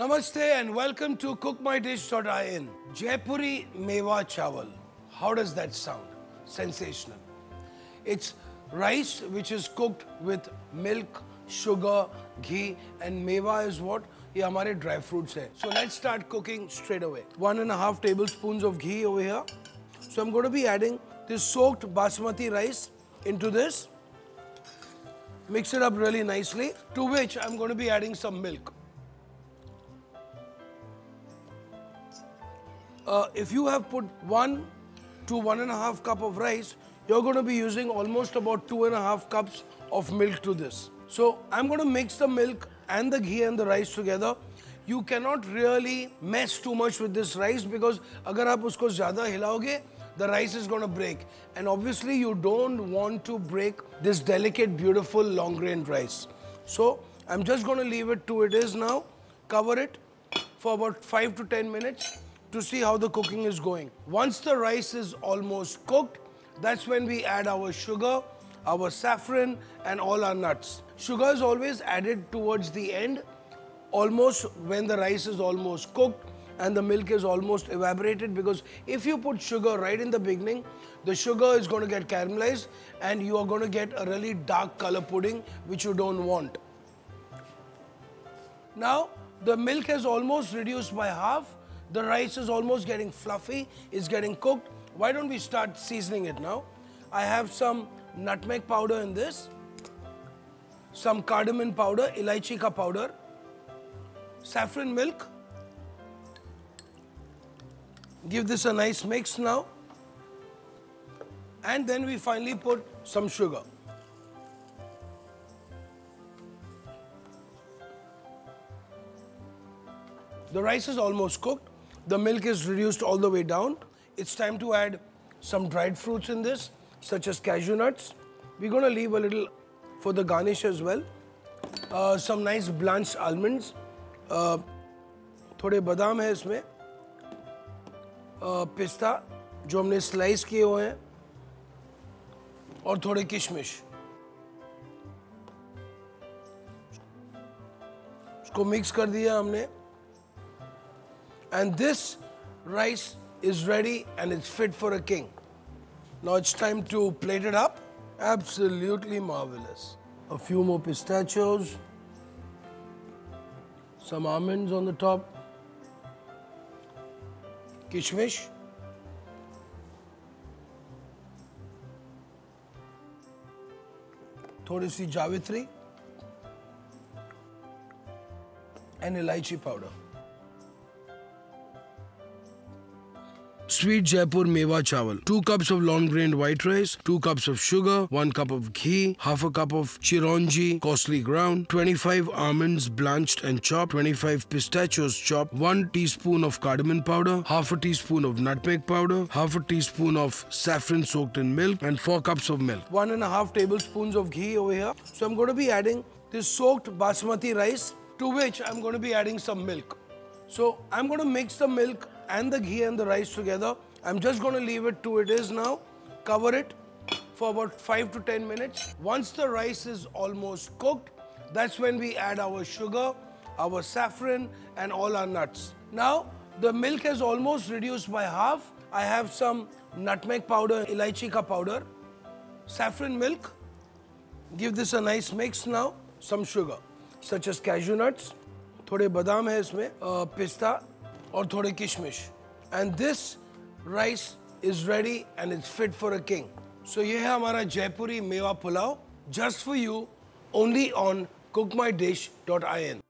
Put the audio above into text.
Namaste and welcome to cookmydish.in. Jaipuri Mewa Chawal. How does that sound? Sensational. It's rice which is cooked with milk, sugar, ghee and mewa is what? ये हमारे dry fruits है. So let's start cooking straight away. One and a half tablespoons of ghee over here. So I'm going to be adding this soaked basmati rice into this. Mix it up really nicely. To which I'm going to be adding some milk. Uh, if you have put one to one and a half cup of rice, you're going to be using almost about two and a half cups of milk to this. So I'm going to mix the milk and the ghee and the rice together. You cannot really mess too much with this rice because अगर आप उसको ज़्यादा हिलाओगे the rice is going to break. And obviously you don't want to break this delicate, beautiful long grained rice. So I'm just going to leave it to it is now. Cover it for about 5 to 10 minutes to see how the cooking is going. Once the rice is almost cooked, that's when we add our sugar, our saffron and all our nuts. Sugar is always added towards the end, almost when the rice is almost cooked and the milk is almost evaporated because if you put sugar right in the beginning, the sugar is going to get caramelized and you are going to get a really dark color pudding which you don't want. Now, the milk has almost reduced by half the rice is almost getting fluffy, it's getting cooked. Why don't we start seasoning it now? I have some nutmeg powder in this, some cardamom powder, elaichi ka powder, saffron milk. Give this a nice mix now. And then we finally put some sugar. The rice is almost cooked. The milk is reduced all the way down. It's time to add some dried fruits in this, such as cashew nuts. We're going to leave a little for the garnish as well. Uh, some nice blanched almonds. Uh, थोड़े बादाम है इसमें पिस्ता जो हमने slice किए हुए हैं और थोड़े किशमिश उसको मिक्स कर दिया हमने and this rice is ready and it's fit for a king. Now it's time to plate it up. Absolutely marvelous. A few more pistachios, some almonds on the top, kishmish, थोड़ी सी जावित्री and elaichi powder. Sweet Jaipur Mewa Chawal. 2 cups of long grained white rice, 2 cups of sugar, 1 cup of ghee, half a cup of chironji, coarsely ground, 25 almonds blanched and chopped, 25 pistachios chopped, 1 teaspoon of cardamom powder, half a teaspoon of nutmeg powder, half a teaspoon of saffron soaked in milk, and 4 cups of milk. One and a half tablespoons of ghee over here. So I'm going to be adding this soaked basmati rice to which I'm going to be adding some milk. So I'm going to mix the milk and the ghee and the rice together. I'm just going to leave it to it is now. Cover it for about 5 to 10 minutes. Once the rice is almost cooked, that's when we add our sugar, our saffron and all our nuts. Now, the milk has almost reduced by half. I have some nutmeg powder, elaichi ka powder, saffron milk. Give this a nice mix now. Some sugar, such as cashew nuts. थोड़े बादाम है इसमें पिस्ता और थोड़े किशमिश and this rice is ready and it's fit for a king so ये है हमारा जयपुरी मेवा pulao just for you only on cook my dish dot I N